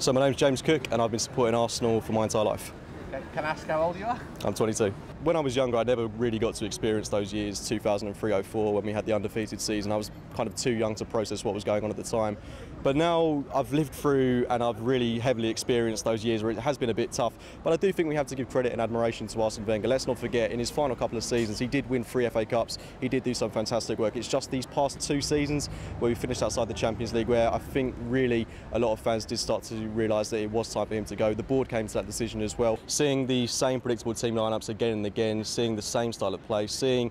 So my name's James Cook and I've been supporting Arsenal for my entire life. Can I ask how old you are? I'm 22. When I was younger, I never really got to experience those years, 2003-04, when we had the undefeated season. I was kind of too young to process what was going on at the time. But now I've lived through and I've really heavily experienced those years where it has been a bit tough. But I do think we have to give credit and admiration to Arsene Wenger. Let's not forget, in his final couple of seasons, he did win three FA Cups. He did do some fantastic work. It's just these past two seasons where we finished outside the Champions League where I think really a lot of fans did start to realise that it was time for him to go. The board came to that decision as well. Seeing the same predictable team lineups again and again, seeing the same style of play, seeing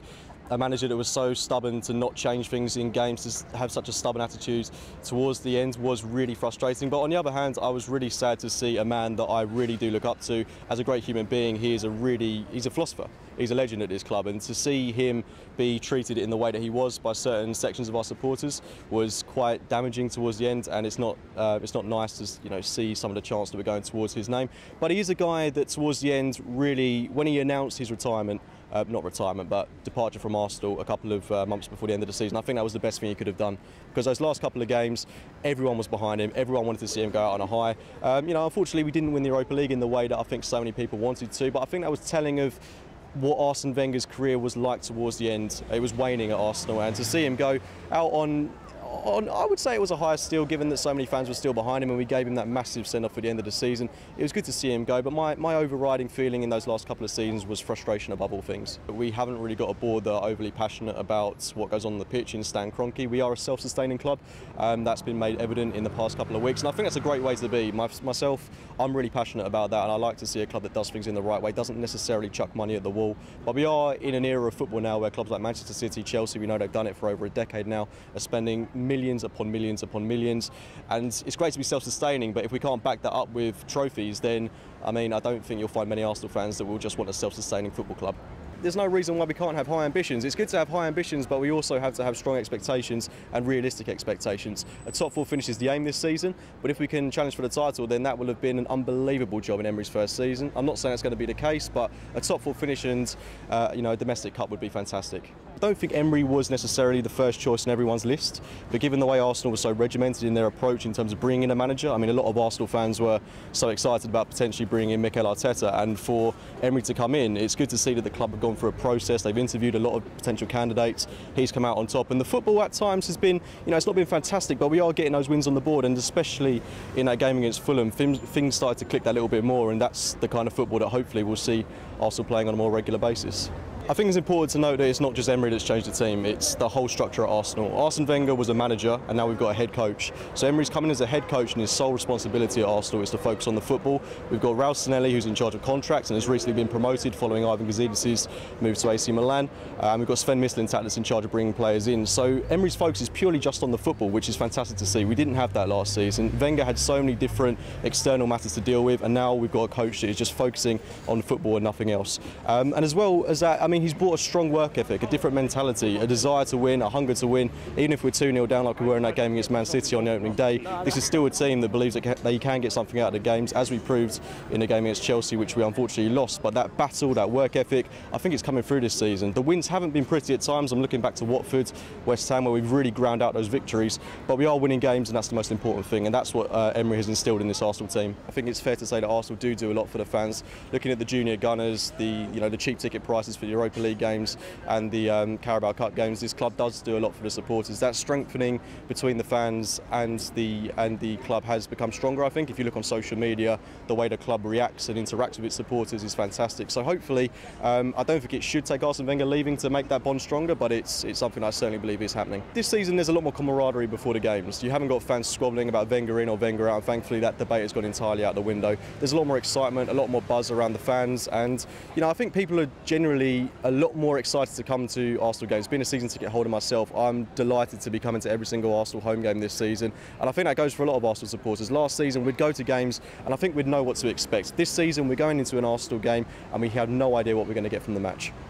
a manager that was so stubborn to not change things in games, to have such a stubborn attitude towards the end was really frustrating. But on the other hand, I was really sad to see a man that I really do look up to as a great human being. He is a really, he's a philosopher. He's a legend at this club, and to see him be treated in the way that he was by certain sections of our supporters was quite damaging towards the end. And it's not, uh, it's not nice to you know see some of the chants that were going towards his name. But he is a guy that towards the end really, when he announced his retirement, uh, not retirement, but departure from Arsenal a couple of uh, months before the end of the season. I think that was the best thing he could have done because those last couple of games, everyone was behind him. Everyone wanted to see him go out on a high. Um, you know, unfortunately, we didn't win the Europa League in the way that I think so many people wanted to, but I think that was telling of what Arsene Wenger's career was like towards the end. It was waning at Arsenal, and to see him go out on on, I would say it was a higher steal given that so many fans were still behind him and we gave him that massive send-off at the end of the season. It was good to see him go, but my, my overriding feeling in those last couple of seasons was frustration above all things. We haven't really got a board that are overly passionate about what goes on, the pitch in Stan Kroenke. We are a self-sustaining club. Um, that's been made evident in the past couple of weeks and I think that's a great way to be. My, myself, I'm really passionate about that and I like to see a club that does things in the right way, doesn't necessarily chuck money at the wall. But we are in an era of football now where clubs like Manchester City, Chelsea, we know they've done it for over a decade now, are spending millions upon millions upon millions. And it's great to be self-sustaining, but if we can't back that up with trophies, then I mean, I don't think you'll find many Arsenal fans that will just want a self-sustaining football club there's no reason why we can't have high ambitions. It's good to have high ambitions, but we also have to have strong expectations and realistic expectations. A top four finish is the aim this season, but if we can challenge for the title, then that will have been an unbelievable job in Emery's first season. I'm not saying that's going to be the case, but a top four finish and uh, you know a domestic cup would be fantastic. I don't think Emery was necessarily the first choice in everyone's list, but given the way Arsenal was so regimented in their approach in terms of bringing in a manager, I mean, a lot of Arsenal fans were so excited about potentially bringing in Mikel Arteta, and for Emery to come in, it's good to see that the club have gone through a process. They've interviewed a lot of potential candidates. He's come out on top, and the football at times has been, you know, it's not been fantastic, but we are getting those wins on the board, and especially in that game against Fulham, things started to click that little bit more, and that's the kind of football that hopefully we'll see Arsenal playing on a more regular basis. I think it's important to note that it's not just Emery that's changed the team, it's the whole structure at Arsenal. Arsene Wenger was a manager and now we've got a head coach. So Emery's coming as a head coach and his sole responsibility at Arsenal is to focus on the football. We've got Raul Sanllehi who's in charge of contracts and has recently been promoted following Ivan Gazidis' move to AC Milan. Uh, and we've got Sven Mislintat that's in charge of bringing players in. So Emery's focus is purely just on the football, which is fantastic to see. We didn't have that last season. Wenger had so many different external matters to deal with and now we've got a coach that is just focusing on football and nothing else. Um, and as well as that, I mean, he's brought a strong work ethic, a different mentality, a desire to win, a hunger to win. Even if we're 2 0 down like we were in that game against Man City on the opening day, this is still a team that believes that they can get something out of the games, as we proved in the game against Chelsea, which we unfortunately lost. But that battle, that work ethic, I think it's coming through this season. The wins haven't been pretty at times. I'm looking back to Watford, West Ham, where we've really ground out those victories. But we are winning games, and that's the most important thing. And that's what uh, Emery has instilled in this Arsenal team. I think it's fair to say that Arsenal do do a lot for the fans. Looking at the junior gunners, the you know the cheap ticket prices for the Europa League games, and the um, Carabao Cup games, this club does do a lot for the supporters. That strengthening between the fans and the and the club has become stronger. I think if you look on social media, the way the club reacts and interacts with its supporters is fantastic. So hopefully, um, I don't think it should take Arsene Wenger leaving to make that bond stronger, but it's it's something I certainly believe is happening. This season, there's a lot more camaraderie before the games. You haven't got fans squabbling about Wenger in or Wenger out. Thankfully, that debate has gone entirely out the window. There's a lot more excitement, a lot more buzz around the fans, and you know I think people are generally a lot more excited to come to Arsenal games. Been a season to get hold of myself. I'm delighted to be coming to every single Arsenal home game this season, and I think that goes for a lot of Arsenal supporters. Last season, we'd go to games, and I think we'd know what to expect. This season, we're going into an Arsenal game, and we have no idea what we're going to get from the match.